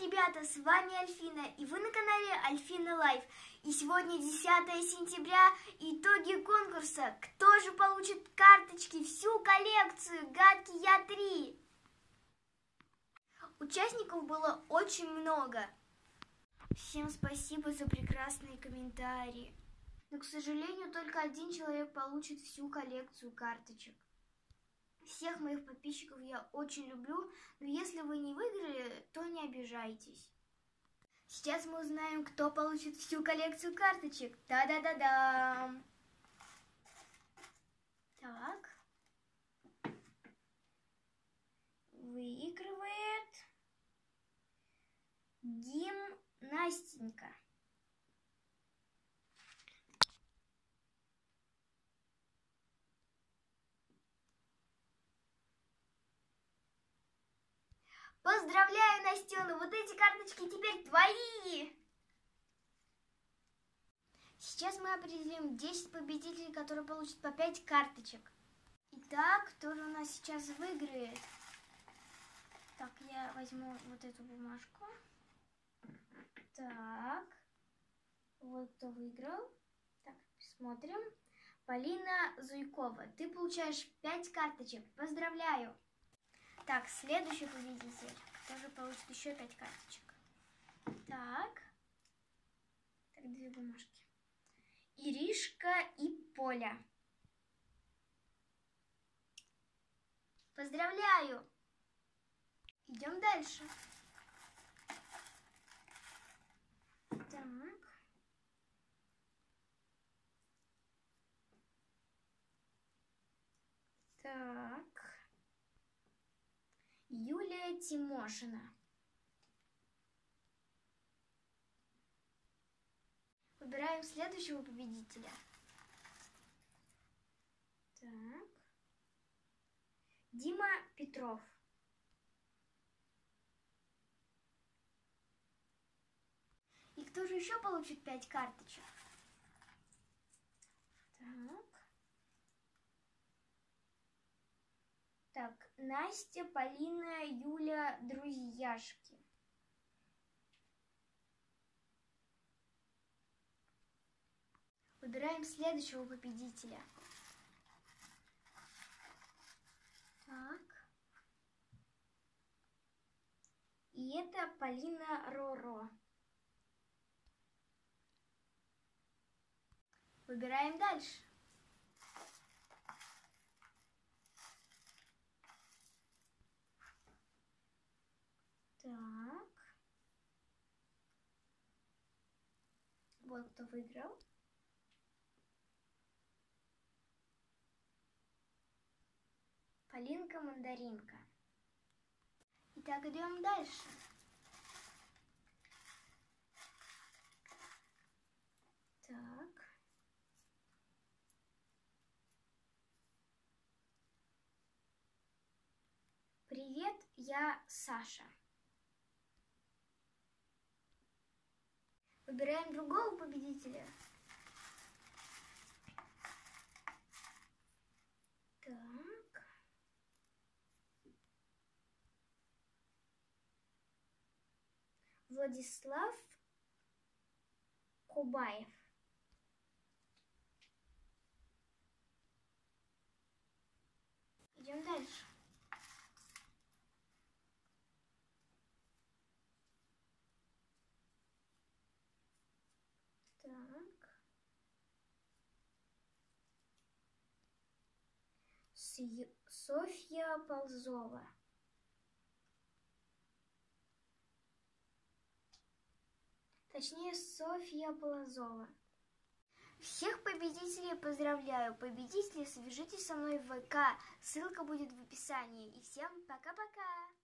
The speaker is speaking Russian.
Ребята, с вами Альфина, и вы на канале Альфина Лайф. И сегодня 10 сентября, итоги конкурса. Кто же получит карточки, всю коллекцию Гадкий Я 3? Участников было очень много. Всем спасибо за прекрасные комментарии. Но, к сожалению, только один человек получит всю коллекцию карточек. Всех моих подписчиков я очень люблю, но если вы не выиграли, то не обижайтесь. Сейчас мы узнаем, кто получит всю коллекцию карточек. Да-да-да-да. Так. Выигрывает Гим Поздравляю, Настена, вот эти карточки теперь твои! Сейчас мы определим 10 победителей, которые получат по 5 карточек. Итак, кто же у нас сейчас выиграет? Так, я возьму вот эту бумажку. Так, вот кто выиграл. Так, смотрим. Полина Зуйкова, ты получаешь 5 карточек. Поздравляю! Так, следующий победитель тоже получит еще пять карточек. Так. Так, две бумажки. Иришка и Поля. Поздравляю! Идем дальше. Так. Так. Юлия Тимошина. Выбираем следующего победителя. Так. Дима Петров. И кто же еще получит пять карточек? Так. Так, Настя, Полина, Юля, друзьяшки. Выбираем следующего победителя. Так. И это Полина Роро. Выбираем дальше. Так. Вот кто выиграл. Полинка-мандаринка. Итак, идем дальше. Так. Привет, я Саша. Выбираем другого победителя. Так. Владислав Кубаев. Идем дальше. Так. Софья Ползова. Точнее, Софья Полозова. Всех победителей поздравляю. Победители, свяжитесь со мной в ВК. Ссылка будет в описании. И всем пока-пока.